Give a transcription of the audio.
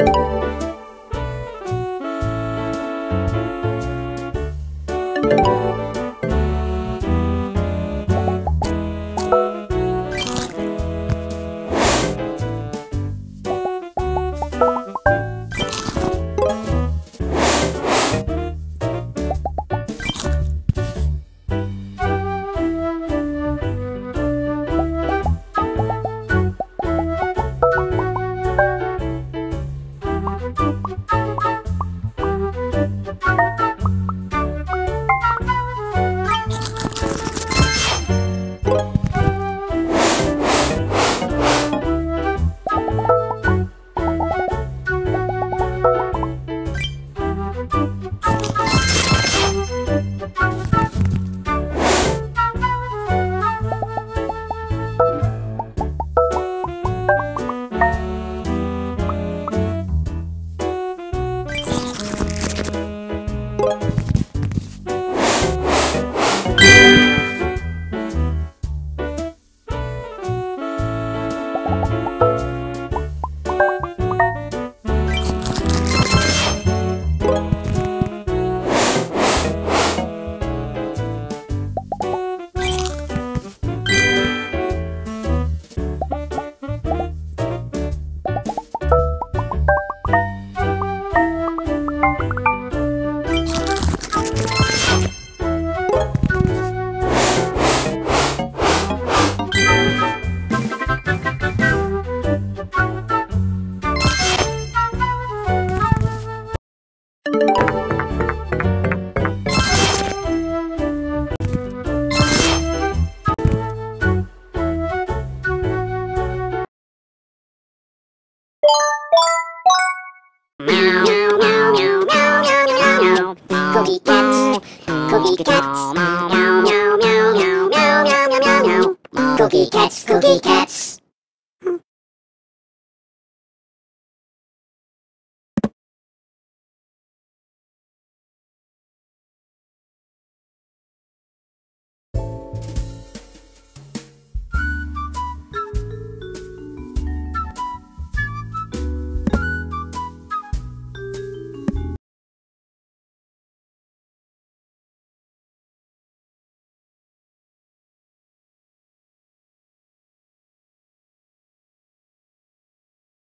thank you. Música you Meow, meow, meow, meow, meow, meow, meow, meow. Cookie cat, cookie cat. Meow, meow, meow, meow, meow, meow, meow, meow. Cookie cats, cookie cats.